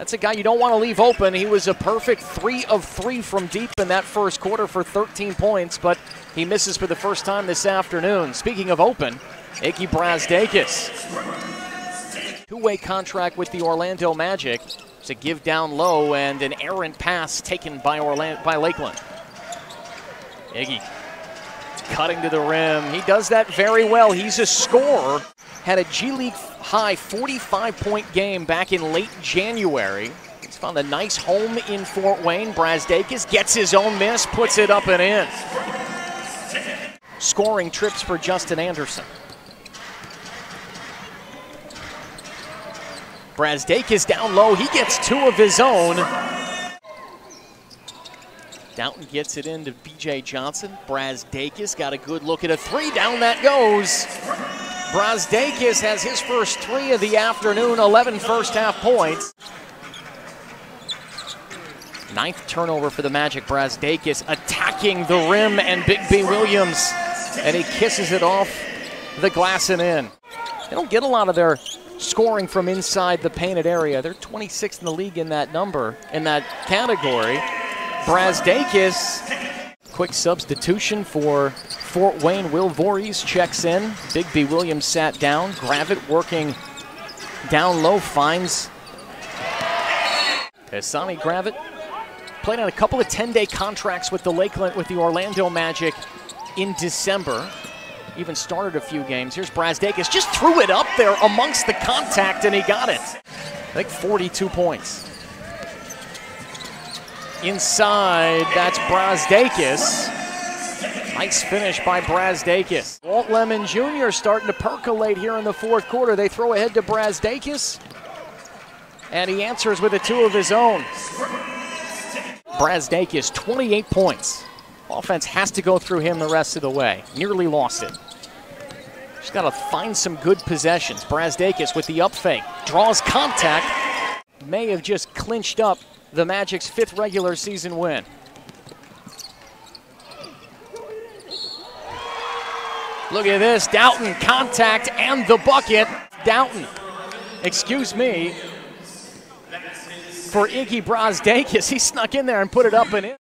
That's a guy you don't want to leave open. He was a perfect three of three from deep in that first quarter for 13 points, but he misses for the first time this afternoon. Speaking of open, Iggy Brazdeikis. Two-way contract with the Orlando Magic. It's a give down low and an errant pass taken by Orlando by Lakeland. Iggy cutting to the rim. He does that very well. He's a scorer. Had a G League high 45 point game back in late January. He's found a nice home in Fort Wayne. Brazdeikis gets his own miss, puts it up and in. Scoring trips for Justin Anderson. Brazdeikis down low. He gets two of his own. Dowtin gets it into BJ Johnson. Brazdeikis got a good look at a three. Down that goes. Brazdeikis has his first three of the afternoon, 11 first half points. Ninth turnover for the Magic. Brazdeikis attacking the rim and Big B Williams. And he kisses it off the glass and in. They don't get a lot of their scoring from inside the painted area. They're 26th in the league in that number, in that category. Brazdeikis, quick substitution for Fort Wayne. Will Voorhees checks in. Big B Williams sat down. Gravett working down low, finds Hassani Gravett. Played on a couple of 10-day contracts with the Lakeland, with the Orlando Magic in December. Even started a few games. Here's Brazdeikis. Just threw it up there amongst the contact, and he got it. I think 42 points. Inside, that's Brazdeikis. Nice finish by Brazdeikis. Walt Lemon Jr. starting to percolate here in the fourth quarter. They throw ahead to Brazdeikis, and he answers with a two of his own. Brazdeikis, 28 points. Offense has to go through him the rest of the way. Nearly lost it. Just got to find some good possessions. Brazdeikis with the up fake. Draws contact. May have just clinched up the Magic's fifth regular season win. Look at this. Dowtin contact and the bucket. Dowtin, excuse me, for Iggy Brazdeikis. He snuck in there and put it up and in.